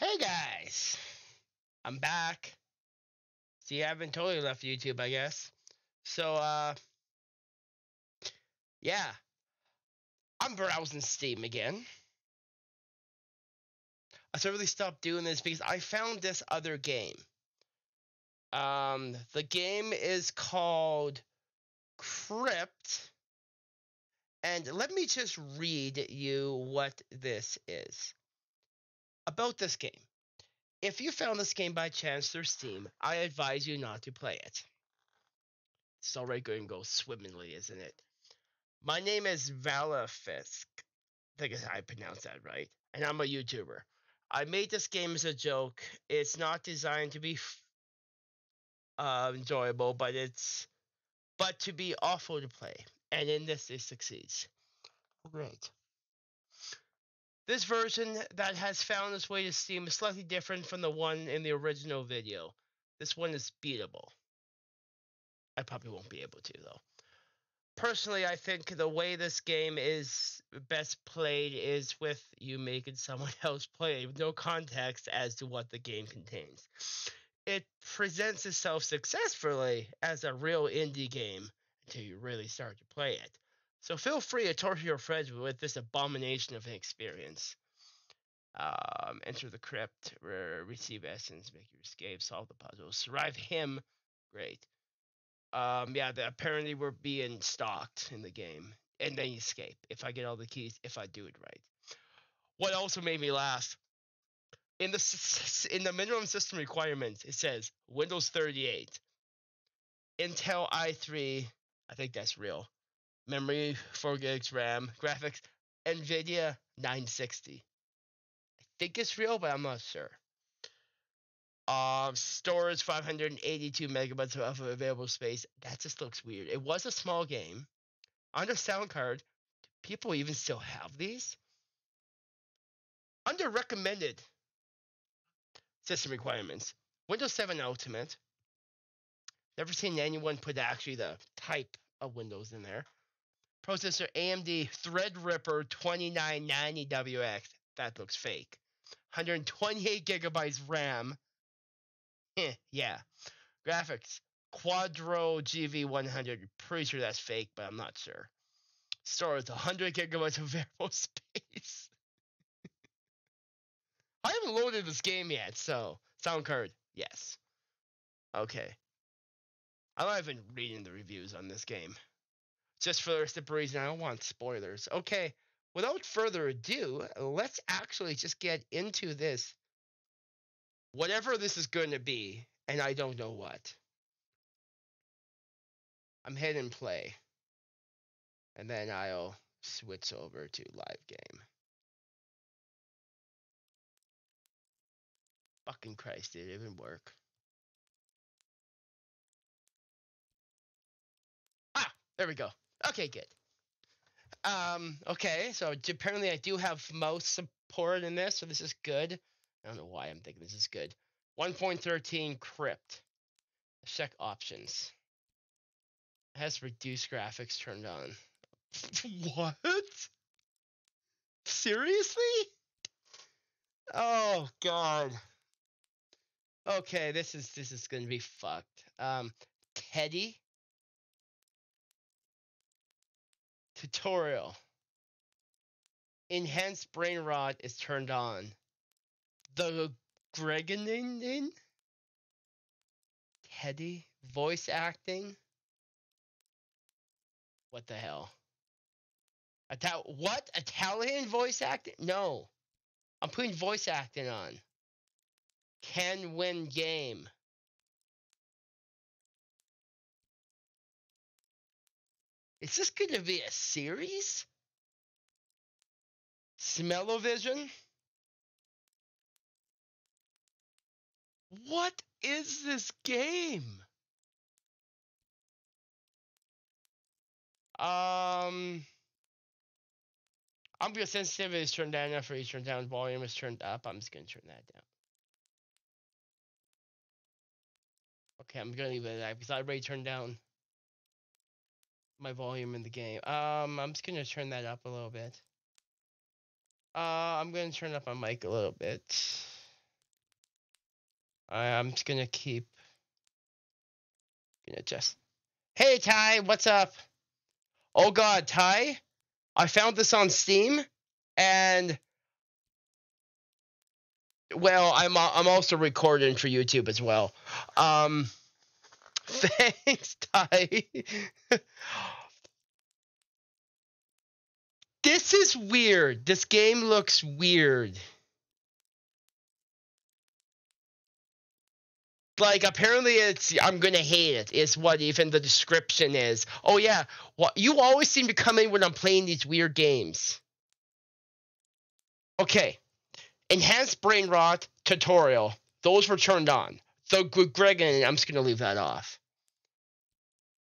Hey guys, I'm back. See, I haven't totally left YouTube, I guess. So, uh, yeah, I'm browsing Steam again. I should really stop doing this because I found this other game. Um, the game is called Crypt. And let me just read you what this is. About this game. If you found this game by chance through Steam, I advise you not to play it. It's already going to go swimmingly, isn't it? My name is Valafisk. I think I pronounced that right. And I'm a YouTuber. I made this game as a joke. It's not designed to be uh, enjoyable, but it's but to be awful to play. And in this, it succeeds. Great. This version that has found its way to Steam is slightly different from the one in the original video. This one is beatable. I probably won't be able to, though. Personally, I think the way this game is best played is with you making someone else play with no context as to what the game contains. It presents itself successfully as a real indie game until you really start to play it. So feel free to torture your friends with this abomination of an experience. Um, enter the crypt, re- receive essence, make your escape, solve the puzzles, survive him. Great. Um, yeah, the, apparently we're being stalked in the game, and then you escape if I get all the keys, if I do it right. What also made me laugh in the in the minimum system requirements, it says Windows 38, Intel i3. I think that's real memory 4 gigs RAM, graphics NVIDIA 960. I think it's real, but I'm not sure. Um, storage 582 megabytes of available space. That just looks weird. It was a small game. Under sound card, people even still have these? Under recommended system requirements, Windows 7 Ultimate. Never seen anyone put actually the type of Windows in there processor AMD Threadripper 2990WX. That looks fake. 128 gigabytes RAM. Eh, yeah. Graphics Quadro GV100. Pretty sure that's fake, but I'm not sure. Storage 100 gigabytes of available space. I haven't loaded this game yet, so sound card, yes. Okay. I'm not even reading the reviews on this game just for the simple reason I don't want spoilers. Okay, without further ado, let's actually just get into this. Whatever this is going to be, and I don't know what. I'm hitting play. And then I'll switch over to live game. Fucking Christ, it did it even work? Ah, there we go. Okay, good. Um, okay, so apparently I do have mouse support in this, so this is good. I don't know why I'm thinking this is good. 1.13 crypt. Check options. Has reduced graphics turned on. what? Seriously? Oh god. Okay, this is this is gonna be fucked. Um, Teddy Tutorial. Enhanced brain rot is turned on. The Greganin? Teddy? Voice acting? What the hell? Ital- what? Italian voice acting? No. I'm putting voice acting on. Can win game. Is this going to be a series? Smell-O-Vision? What is this game? Um, I'm gonna sensitivity is turned down enough for each turn down. Volume is turned up. I'm just gonna turn that down. Okay, I'm gonna leave it at that because I already turned down my volume in the game. Um, I'm just gonna turn that up a little bit. Uh, I'm gonna turn up my mic a little bit. I, I'm just gonna keep. Gonna just. Hey Ty, what's up? Oh God, Ty, I found this on Steam, and well, I'm I'm also recording for YouTube as well. Um, thanks, Ty. this is weird. This game looks weird. like apparently it's I'm gonna hate it. Is what even the description is. Oh yeah, well you always seem to come in when I'm playing these weird games. Okay, enhanced brain rot tutorial. Those were turned on. The Greg and I'm just gonna leave that off.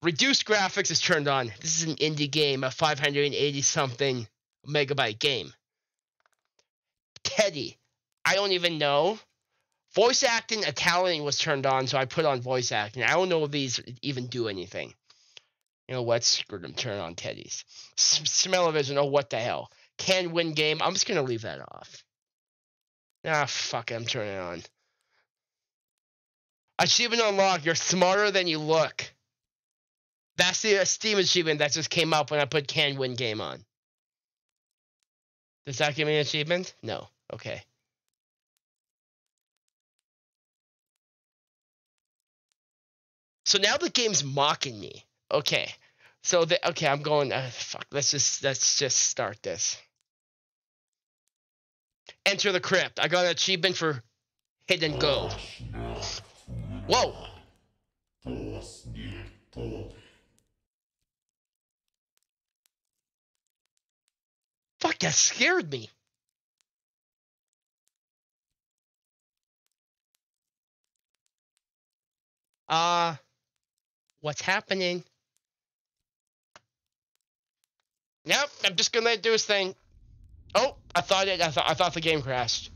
Reduced graphics is turned on. This is an indie game, a 580 something megabyte game. Teddy, I don't even know Voice acting, Italian was turned on, so I put on voice acting. I don't know if these even do anything. You know what? Screw them. Turn on Teddy's. Smell-O-Vision. Oh, what the hell? Can win game. I'm just gonna leave that off. Ah, fuck it. I'm turning it on. Achievement unlocked. You're smarter than you look. That's the Steam achievement that just came up when I put can win game on. Does that give me an achievement? No. Okay. So now the game's mocking me. Okay. So the okay, I'm going. Uh, fuck. Let's just let's just start this. Enter the crypt. I got an achievement for hidden gold. Whoa. That scared me. Uh What's happening? Nope, I'm just gonna let it do his thing. Oh, I thought it. I thought I thought the game crashed.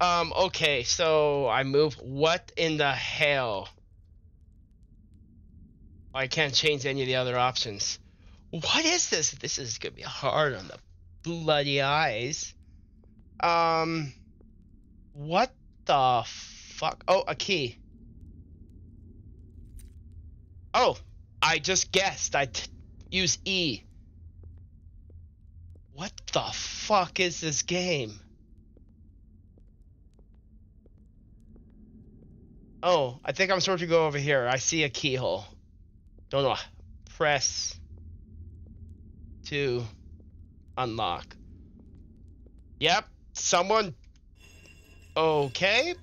Um. Okay, so I move. What in the hell? I can't change any of the other options. What is this? This is gonna be hard on the bloody eyes. Um. What the fuck? Oh, a key. Oh, I just guessed. I use E. What the fuck is this game? Oh, I think I'm supposed to go over here. I see a keyhole. Don't know. Press to unlock. Yep, someone. Okay.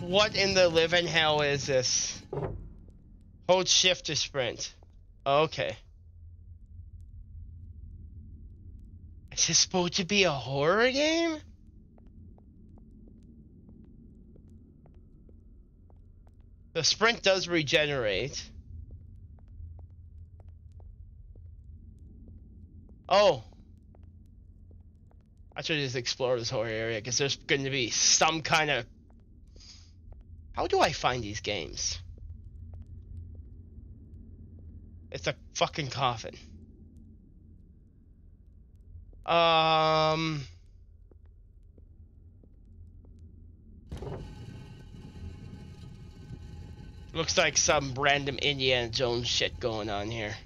What in the living hell is this? Hold shift to sprint. Okay. Is this supposed to be a horror game? The sprint does regenerate. Oh. I should just explore this whole area because there's going to be some kind of how do I find these games? It's a fucking coffin. Um... Looks like some random Indiana Jones shit going on here.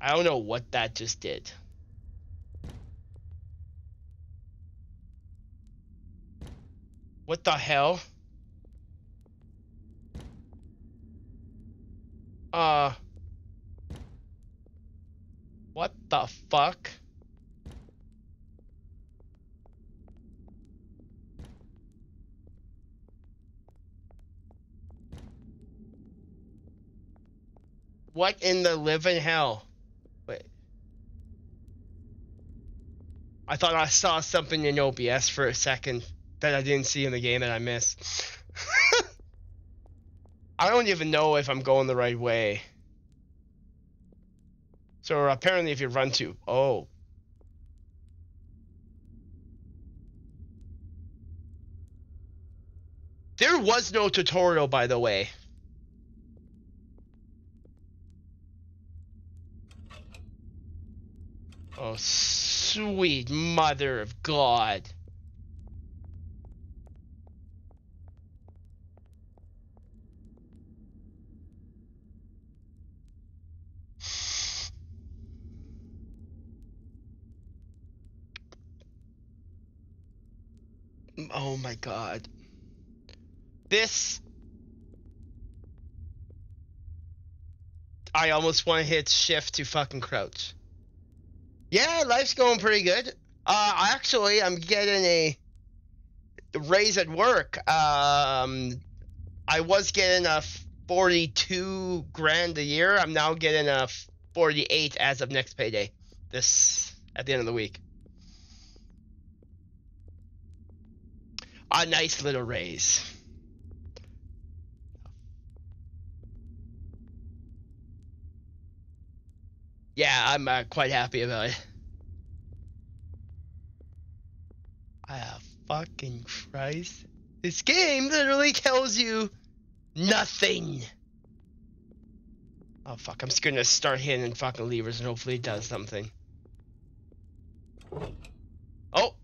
I don't know what that just did. What the hell? Uh... What the fuck? What in the living hell? Wait. I thought I saw something in OBS for a second that I didn't see in the game that I missed. I don't even know if I'm going the right way. So apparently if you run to... Oh. There was no tutorial, by the way. Oh, sweet mother of God. Oh my god. This. I almost want to hit shift to fucking crouch. Yeah, life's going pretty good. Uh, actually, I'm getting a raise at work. Um, I was getting a 42 grand a year. I'm now getting a 48 as of next payday. This at the end of the week. A nice little raise. Yeah, I'm uh, quite happy about it. Ah, fucking Christ. This game literally tells you nothing. Oh fuck, I'm just gonna start hitting fucking levers and hopefully it does something. Oh!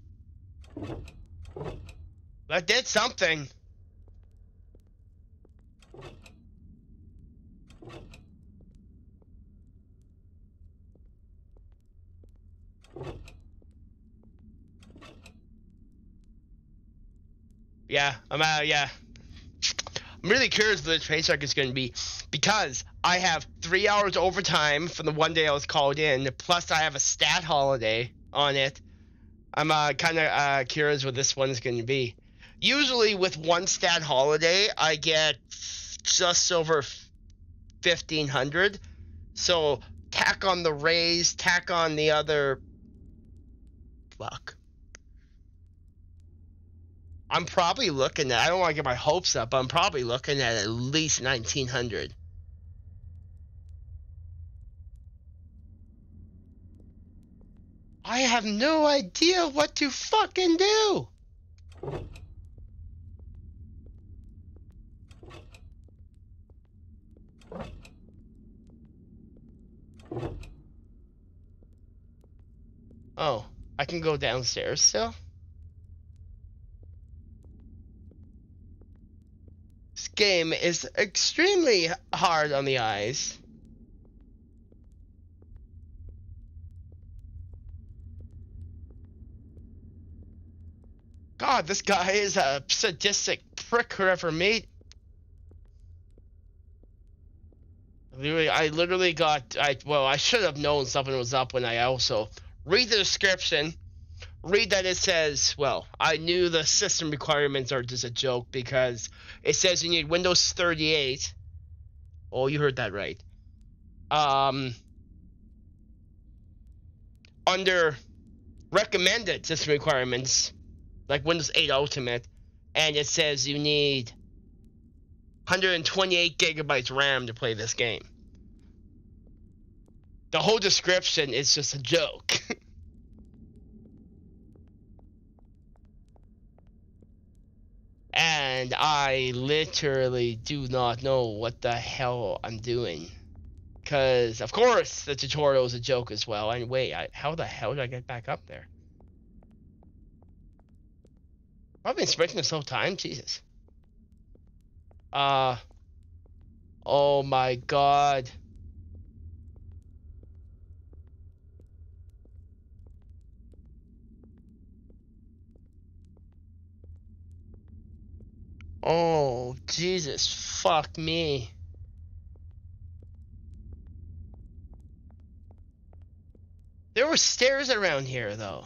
That did something. Yeah, I'm uh, yeah. I'm really curious what the paycheck is going to be because I have three hours overtime from the one day I was called in, plus I have a stat holiday on it. I'm uh, kind of uh, curious what this one's going to be. Usually, with one stat holiday, I get just over 1500. So, tack on the raise, tack on the other. Fuck. I'm probably looking at. I don't want to get my hopes up. But I'm probably looking at at least 1900. I have no idea what to fucking do. Oh, I can go downstairs still? Game is extremely hard on the eyes. God, this guy is a sadistic prick whoever made. Literally, I literally got. I well, I should have known something was up when I also read the description read that it says, well, I knew the system requirements are just a joke because it says you need Windows 38. Oh, you heard that right. Um, under recommended system requirements, like Windows 8 Ultimate, and it says you need 128 gigabytes RAM to play this game. The whole description is just a joke. and I literally do not know what the hell I'm doing. Because, of course, the tutorial is a joke as well. And wait, I, how the hell did I get back up there? I've been sprinting this whole time? Jesus. Uh. Oh my god. Oh, Jesus, fuck me. There were stairs around here, though.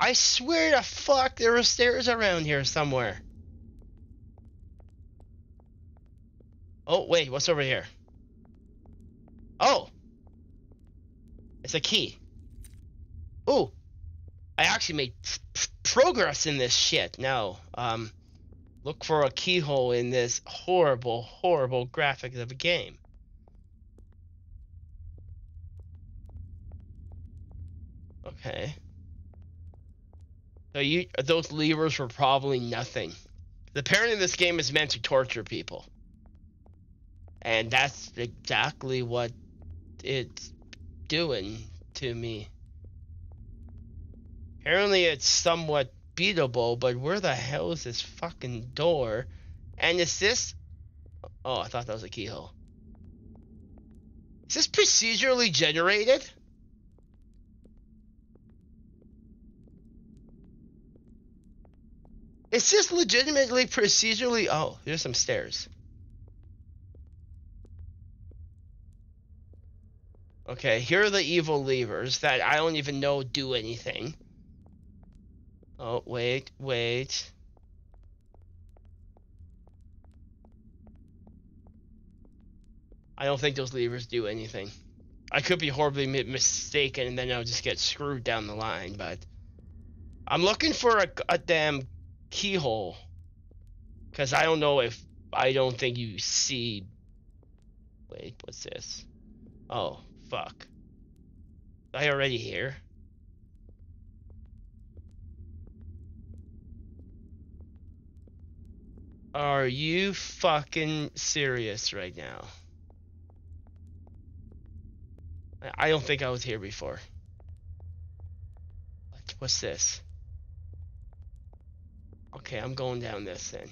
I swear to fuck, there were stairs around here somewhere. Oh, wait, what's over here? Oh! It's a key. Oh! I actually made progress in this shit. No. Um, look for a keyhole in this horrible, horrible graphic of a game. Okay. So you, those levers were probably nothing. The parent Apparently, this game is meant to torture people. And that's exactly what it's doing to me? Apparently it's somewhat beatable, but where the hell is this fucking door? And is this... Oh, I thought that was a keyhole. Is this procedurally generated? Is this legitimately procedurally... Oh, there's some stairs. Okay, here are the evil levers that I don't even know do anything. Oh, wait, wait. I don't think those levers do anything. I could be horribly mi mistaken and then I'll just get screwed down the line, but... I'm looking for a, a damn keyhole. Because I don't know if... I don't think you see... Wait, what's this? Oh, fuck. I already here? Are you fucking serious right now? I don't think I was here before. What's this? Okay, I'm going down this then.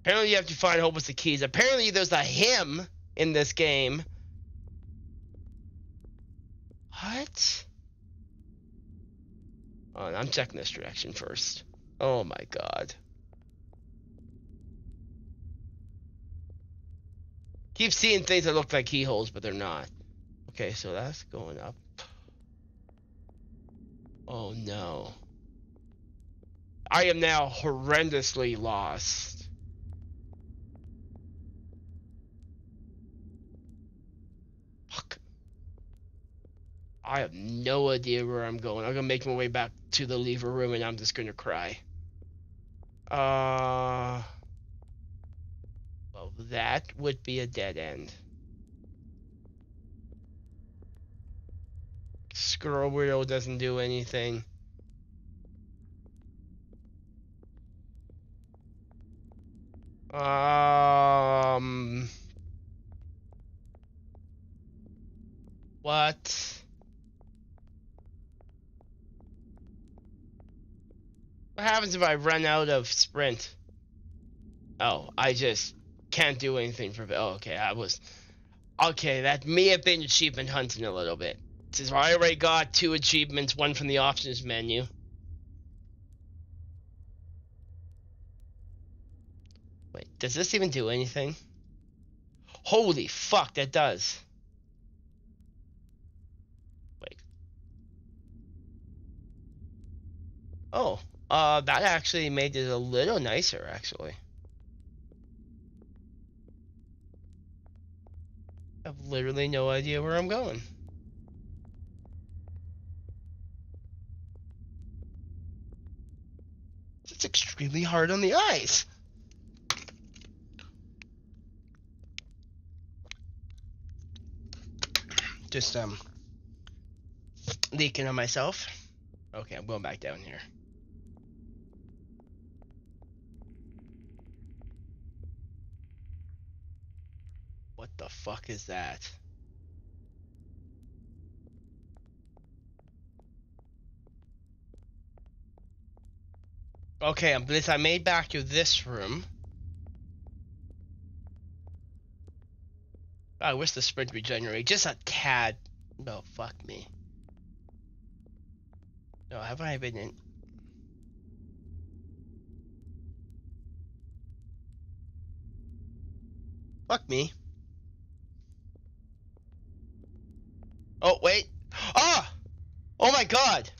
Apparently you have to find whole bunch of keys. Apparently there's a him in this game. What? Oh, I'm checking this direction first. Oh my god. Keep seeing things that look like keyholes, but they're not. Okay, so that's going up. Oh no. I am now horrendously lost. Fuck. I have no idea where I'm going. I'm gonna make my way back to the lever room and I'm just gonna cry. Uh... That would be a dead end. Scroll wheel doesn't do anything. Um. What? What happens if I run out of sprint? Oh, I just can't do anything for. Oh, okay, I was. Okay, that may have been achievement hunting a little bit. Since I already got two achievements, one from the options menu. Wait, does this even do anything? Holy fuck, that does. Wait. Oh, uh, that actually made it a little nicer, actually. Have literally no idea where I'm going. It's extremely hard on the eyes. Just um leaking on myself. Okay, I'm going back down here. What the fuck is that? Okay, um, at least I made back to this room. I wish the sprint regenerate just a tad. No, fuck me. No, have I been in? Fuck me. Oh, wait. Ah! Oh my god!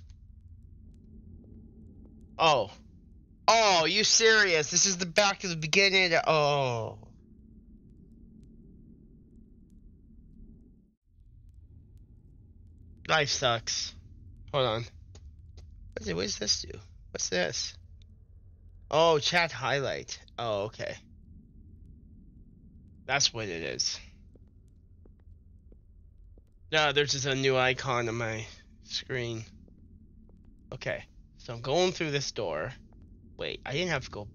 Oh. Oh, you serious? This is the back to the beginning. Oh. Life sucks. Hold on. What does this do? What's this? Oh, chat highlight. Oh, okay. That's what it is. No, there's just a new icon on my screen. Okay, so I'm going through this door. Wait, I didn't have to go...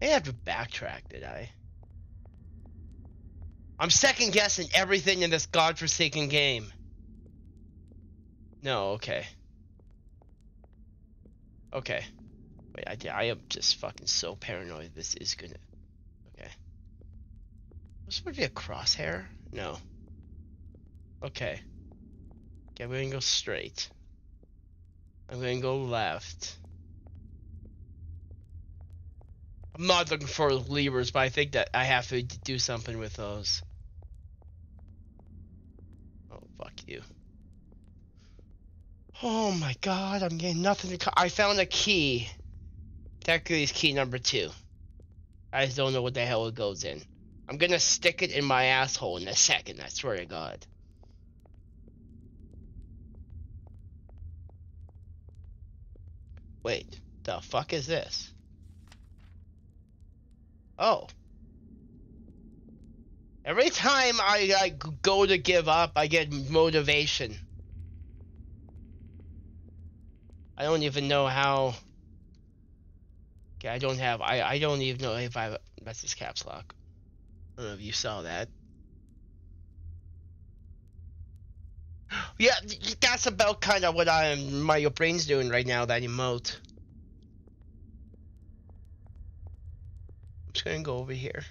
I didn't have to backtrack, did I? I'm second guessing everything in this godforsaken game. No, okay. Okay. Wait, I, I am just fucking so paranoid this is gonna... Okay. Was supposed to be a crosshair? No. Okay. Okay, I'm gonna go straight. I'm gonna go left. I'm not looking for levers, but I think that I have to do something with those. Oh, fuck you. Oh my god, I'm getting nothing to... I found a key. Technically, it's key number two. I just don't know what the hell it goes in. I'm gonna stick it in my asshole in a second, I swear to god. Wait, the fuck is this? Oh. Every time I like go to give up, I get motivation. I don't even know how. Okay, I don't have. I I don't even know if I. That's this caps lock. I don't know if you saw that. Yeah, that's about kind of what I'm. My brain's doing right now. That emote. Just gonna go over here.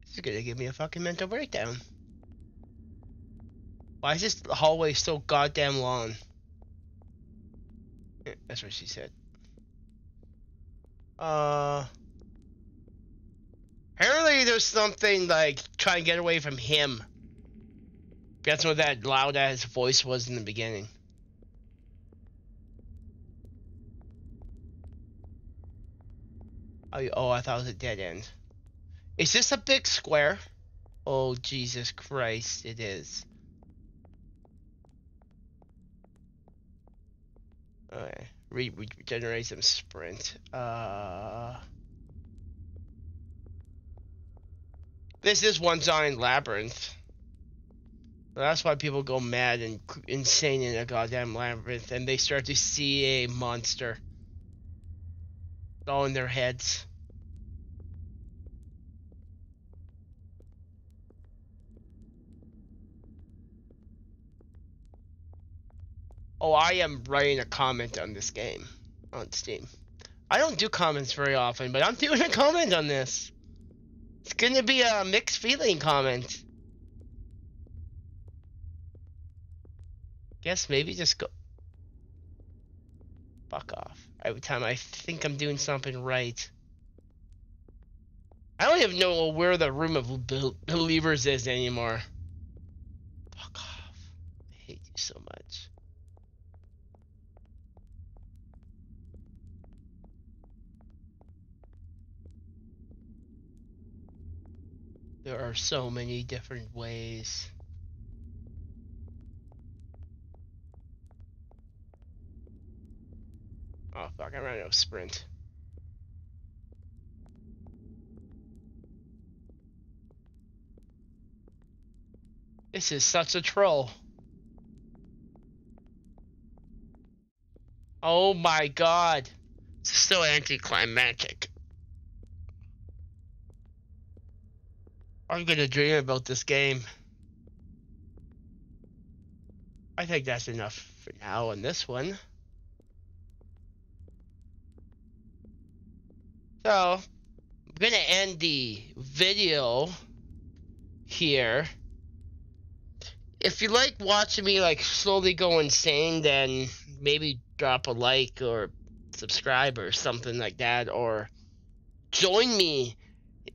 This is gonna give me a fucking mental breakdown. Why is this hallway so goddamn long? That's what she said. Uh. Apparently there's something like trying to get away from him. That's what that loud ass voice was in the beginning. Oh, oh, I thought it was a dead end. Is this a big square? Oh, Jesus Christ, it is. Okay. Re regenerate some sprint. Uh. This is one giant labyrinth. That's why people go mad and insane in a goddamn labyrinth, and they start to see a monster. All in their heads. Oh, I am writing a comment on this game on Steam. I don't do comments very often, but I'm doing a comment on this. It's gonna be a mixed feeling comment. Guess maybe just go. Fuck off. Every time I think I'm doing something right. I don't even know where the room of believers is anymore. Fuck off. I hate you so much. There are so many different ways. Oh fuck, I ran out of sprint. This is such a troll. Oh my god. It's so anticlimactic. I'm gonna dream about this game. I think that's enough for now on this one. So, I'm gonna end the video here. If you like watching me like slowly go insane, then maybe drop a like or subscribe or something like that, or join me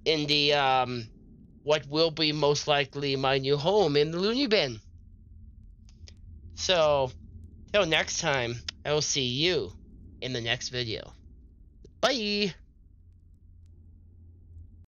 in the um, what will be most likely my new home in the loony bin. So, till next time, I will see you in the next video. Bye!